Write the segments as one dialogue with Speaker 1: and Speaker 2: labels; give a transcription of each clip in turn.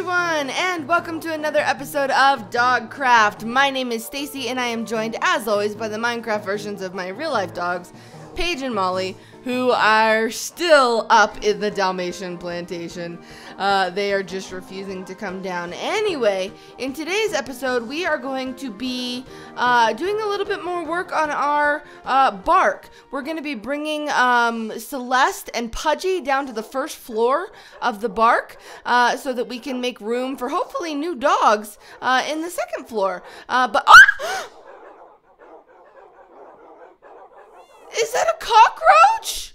Speaker 1: everyone, and welcome to another episode of Dogcraft. My name is Stacy, and I am joined, as always, by the Minecraft versions of my real-life dogs, Page and Molly, who are still up in the Dalmatian plantation. Uh, they are just refusing to come down. Anyway, in today's episode, we are going to be uh, doing a little bit more work on our uh, bark. We're going to be bringing um, Celeste and Pudgy down to the first floor of the bark uh, so that we can make room for hopefully new dogs uh, in the second floor. Uh, but. Oh! Is that a cockroach?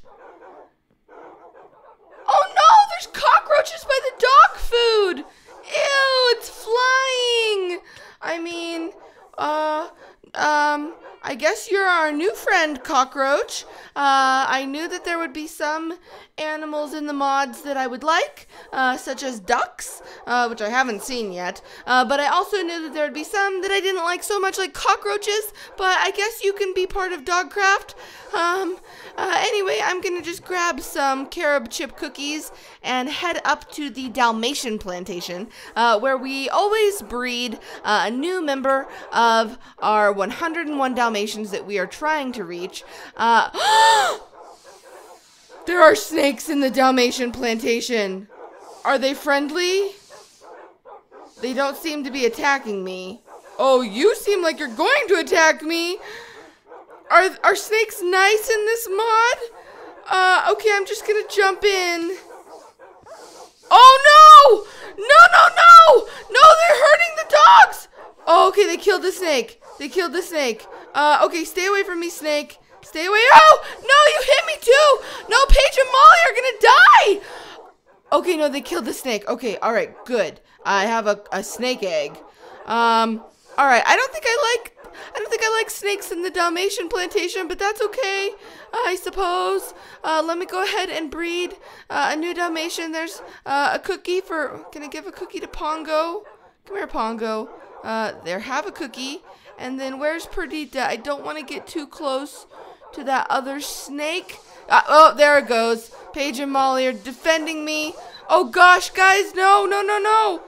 Speaker 1: Oh no, there's cockroaches by the dog food. Ew, it's flying. I mean, uh, um, I guess you're our new friend, Cockroach. Uh, I knew that there would be some animals in the mods that I would like, uh, such as ducks, uh, which I haven't seen yet. Uh, but I also knew that there would be some that I didn't like so much, like cockroaches. But I guess you can be part of Dogcraft. Um, uh, anyway, I'm gonna just grab some carob chip cookies and head up to the Dalmatian plantation, uh, where we always breed a new member of our 101 Dalmatians that we are trying to reach. There are snakes in the Dalmatian plantation. Are they friendly? They don't seem to be attacking me. Oh, you seem like you're going to attack me. Are are snakes nice in this mod? Uh, okay, I'm just gonna jump in. Oh no! No, no, no! No, they're hurting the dogs! Oh, okay, they killed the snake. They killed the snake. Uh, okay, stay away from me, snake. Stay away. Oh, no, you hit me too. No, Page and Molly are gonna die. Okay, no, they killed the snake. Okay, all right, good. I have a, a snake egg. Um, all right, I don't think I like I don't think I like snakes in the Dalmatian plantation, but that's okay, I suppose. Uh, let me go ahead and breed uh, a new Dalmatian. There's uh, a cookie for. Can I give a cookie to Pongo? Come here, Pongo. Uh, there, have a cookie. And then where's Perdita? I don't want to get too close to that other snake. Uh, oh, there it goes. Page and Molly are defending me. Oh gosh, guys, no, no, no, no.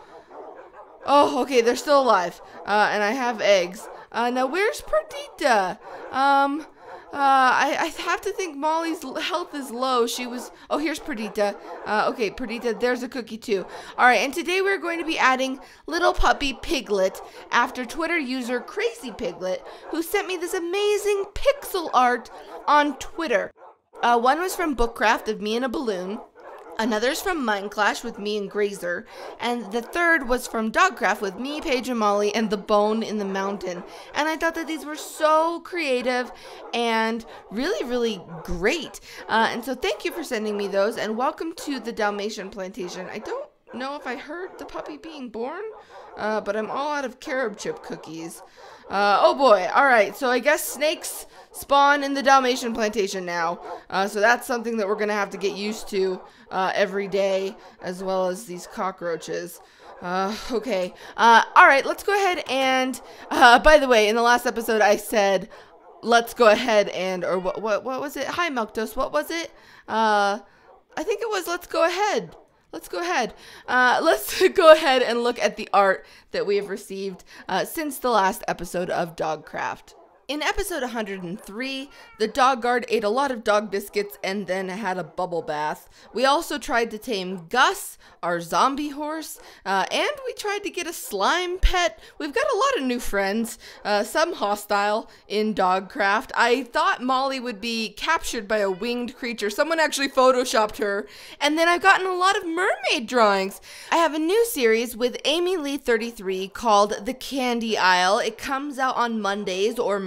Speaker 1: Oh, okay, they're still alive. Uh, and I have eggs. Uh, now, where's Perdita? Um, uh, I, I have to think Molly's health is low. She was. Oh, here's Perdita. Uh, okay, Perdita, there's a cookie too. All right, and today we're going to be adding Little Puppy Piglet after Twitter user Crazy Piglet, who sent me this amazing pixel art on Twitter. Uh, one was from Bookcraft of me in a balloon. Another's from Mineclash with me and Grazer. And the third was from Dogcraft with me, Page and Molly, and the bone in the mountain. And I thought that these were so creative and really, really great. Uh, and so thank you for sending me those. And welcome to the Dalmatian plantation. I don't know if I heard the puppy being born, uh, but I'm all out of carob chip cookies. Uh, oh boy. All right. So I guess snakes spawn in the Dalmatian plantation now. Uh, so that's something that we're going to have to get used to uh, every day, as well as these cockroaches. Uh, okay. Uh, all right, let's go ahead and, uh, by the way, in the last episode I said, let's go ahead and, or what, what, what was it? Hi, Milquetoast. What was it? Uh, I think it was let's go ahead. Let's go ahead. Uh, let's go ahead and look at the art that we have received uh, since the last episode of Dogcraft. In episode 103, the dog guard ate a lot of dog biscuits and then had a bubble bath. We also tried to tame Gus, our zombie horse, uh, and we tried to get a slime pet. We've got a lot of new friends, uh, some hostile in Dogcraft. I thought Molly would be captured by a winged creature. Someone actually photoshopped her. And then I've gotten a lot of mermaid drawings. I have a new series with Amy Lee 33 called The Candy Isle. It comes out on Mondays or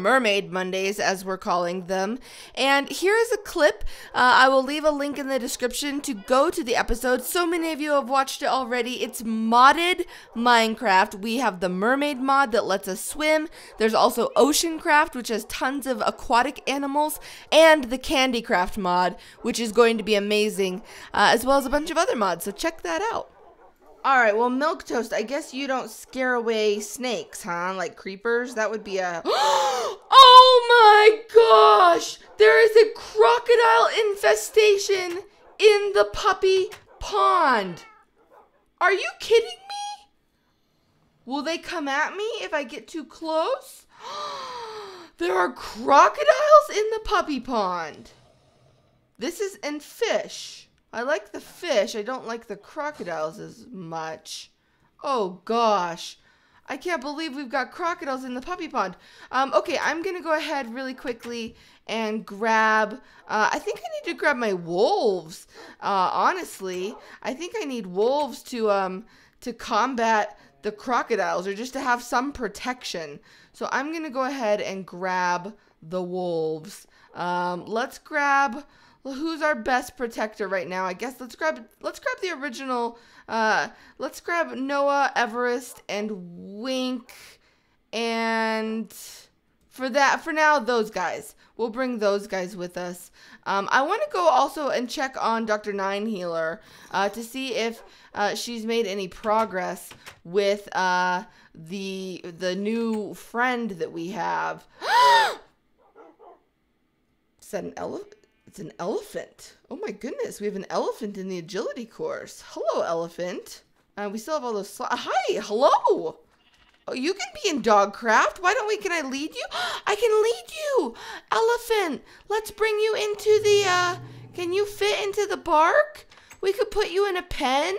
Speaker 1: Mondays, as we're calling them. And here is a clip. Uh, I will leave a link in the description to go to the episode. So many of you have watched it already. It's modded Minecraft. We have the mermaid mod that lets us swim. There's also Oceancraft, which has tons of aquatic animals, and the Candycraft mod, which is going to be amazing, uh, as well as a bunch of other mods. So check that out. All right, well, Milquetoast. I guess you don't scare away snakes, huh? Like creepers. That would be a. my gosh! There is a crocodile infestation in the puppy pond. Are you kidding me? Will they come at me if I get too close? there are crocodiles in the puppy pond. This is and fish. I like the fish. I don't like the crocodiles as much. Oh gosh. I can't believe we've got crocodiles in the puppy pond. Um, okay, I'm gonna go ahead really quickly and grab. Uh, I think I need to grab my wolves. Uh, honestly, I think I need wolves to um to combat the crocodiles or just to have some protection. So I'm gonna go ahead and grab the wolves. Um, let's grab well, who's our best protector right now? I guess let's grab let's grab the original. Uh, let's grab Noah, Everest, and Wink, and for that for now those guys. We'll bring those guys with us. Um, I want to go also and check on Dr. Nine Healer uh, to see if uh, she's made any progress with uh, the the new friend that we have. That an elephant? It's an elephant. Oh my goodness, we have an elephant in the agility course. Hello, elephant. Uh, we still have all those. Hi, hello. Oh, you can be in Dogcraft. Why don't we? Can I lead you? I can lead you, elephant. Let's bring you into the. Uh, can you fit into the bark? We could put you in a pen.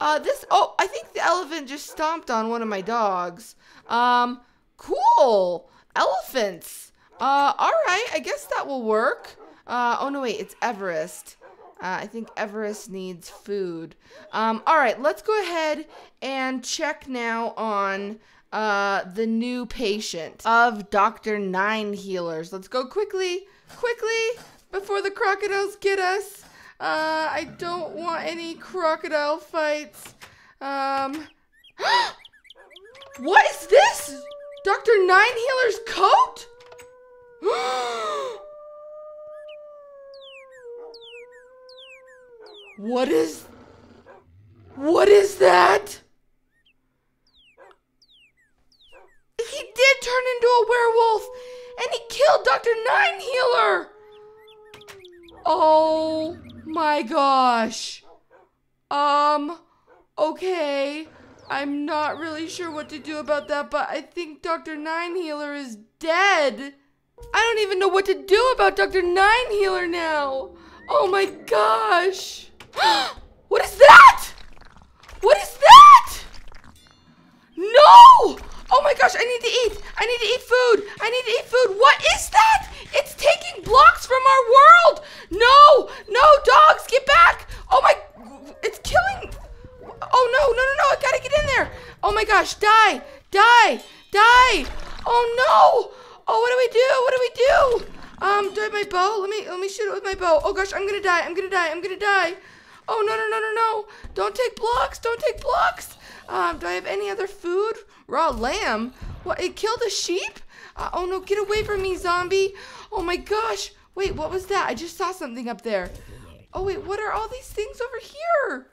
Speaker 1: Uh, this. Oh, I think the elephant just stomped on one of my dogs. Um, cool. Elephants. Uh, all right. I guess that will work. Uh, oh no, wait, it's Everest. Uh, I think Everest needs food. Um, all right, let's go ahead and check now on uh, the new patient of Dr. Nine Healers. Let's go quickly, quickly, before the crocodiles get us. Uh, I don't want any crocodile fights. Um, what is this? Dr. Nine Healer's coat? What is... What is that? He did turn into a werewolf! And he killed Dr. Nine Healer! Oh my gosh. Um, okay. I'm not really sure what to do about that, but I think Dr. Nine Healer is dead. I don't even know what to do about Dr. Nine Healer now. Oh my gosh. what is that? What is that? No! Oh my gosh, I need to eat. I need to eat food. I need to eat food. What is that? It's taking blocks from our world. No, no, dogs, get back. Oh my, it's killing. Oh no, no, no, no, I gotta get in there. Oh my gosh, die, die, die. Oh no. Oh, what do we do? What do we do? Um, do I have my bow? Let me, let me shoot it with my bow. Oh gosh, I'm gonna die. I'm gonna die. I'm gonna die. Oh, no, no, no, no, no. Don't take blocks. Don't take blocks. Um, do I have any other food? Raw lamb? What? It killed a sheep? Uh, oh, no. Get away from me, zombie. Oh, my gosh. Wait, what was that? I just saw something up there. Oh, wait. What are all these things over here?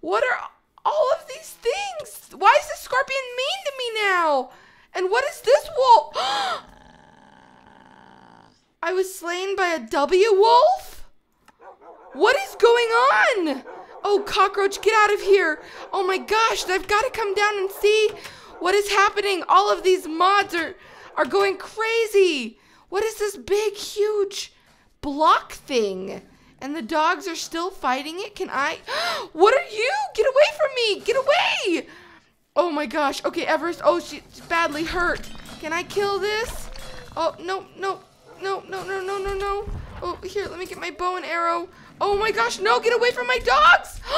Speaker 1: What are all of these things? Why is the scorpion mean to me now? And what is this wolf? I was slain by a W wolf? What is going on? Oh, cockroach, get out of here. Oh my gosh, I've got to come down and see what is happening. All of these mods are, are going crazy. What is this big, huge block thing? And the dogs are still fighting it? Can I? What are you? Get away from me. Get away. Oh my gosh. Okay, Everest. Oh, she's badly hurt. Can I kill this? Oh, no, no, no, no, no, no, no, no. Oh, here, let me get my bow and arrow. Oh my gosh, no, get away from my dogs!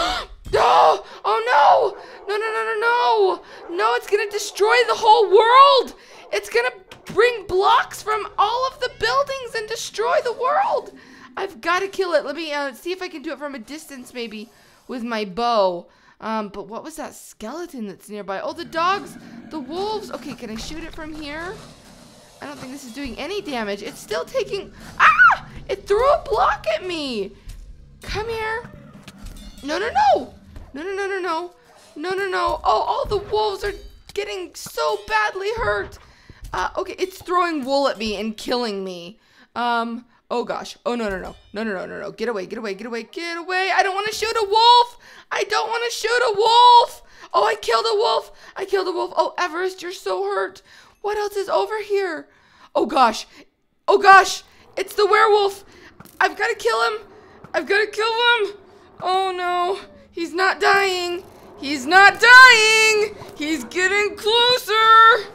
Speaker 1: no! Oh no! No, no, no, no, no! No, it's gonna destroy the whole world! It's gonna bring blocks from all of the buildings and destroy the world! I've gotta kill it. Let me uh, see if I can do it from a distance, maybe, with my bow. Um, but what was that skeleton that's nearby? Oh, the dogs! The wolves! Okay, can I shoot it from here? I don't think this is doing any damage. It's still taking... Ah! It threw a block at me! Come here. No, no, no. No, no, no, no, no. No, no, no. Oh, all the wolves are getting so badly hurt. Uh, okay, it's throwing wool at me and killing me. Um, oh gosh. Oh, no, no, no. No, no, no, no, no. Get away, get away, get away, get away. I don't want to shoot a wolf. I don't want to shoot a wolf. Oh, I killed a wolf. I killed a wolf. Oh, Everest, you're so hurt. What else is over here? Oh gosh. Oh gosh. It's the werewolf. I've got to kill him. I've got to kill him. Oh no. He's not dying. He's not dying. He's getting closer.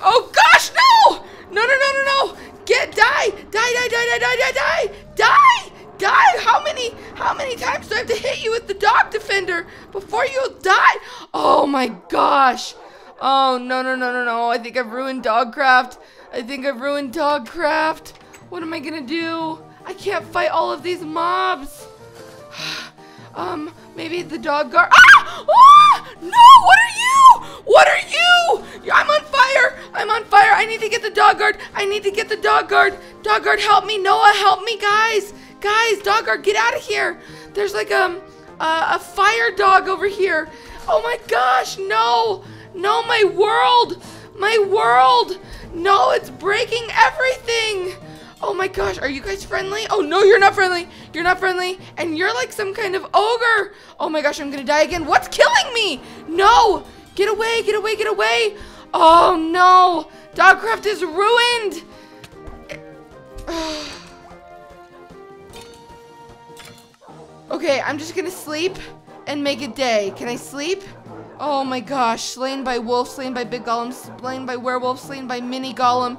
Speaker 1: Oh gosh, no! No, no, no, no, no! Get die! Die, die, die, die, die, die, die! Die! Die! How many how many times do I have to hit you with the dog defender before you die? Oh my gosh. Oh no no no no no. I think I've ruined Dogcraft. I think I've ruined Dogcraft. What am I gonna do? I can't fight all of these mobs. um, maybe the dog guard. Ah! ah! No! What are you? What are you? I'm on fire. I'm on fire. I need to get the dog guard. I need to get the dog guard. Dog guard, help me. Noah, help me, guys. Guys, dog guard, get out of here. There's like um uh, a fire dog over here. Oh my gosh, no. No, my world. My world. No, it's breaking everything. Oh my gosh, are you guys friendly? Oh no, you're not friendly. You're not friendly. And you're like some kind of ogre. Oh my gosh, I'm gonna die again. What's killing me? No. Get away, get away, get away. Oh no. Dogcraft is ruined. okay, I'm just gonna sleep and make a day. Can I sleep? Oh my gosh, slain by wolf, slain by big golem, slain by werewolf, slain by mini golem.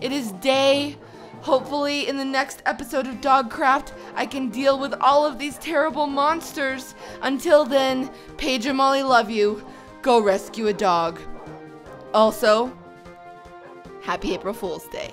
Speaker 1: It is day Hopefully, in the next episode of Dogcraft, I can deal with all of these terrible monsters. Until then, Page and Molly love you. Go rescue a dog. Also, happy April Fool's Day.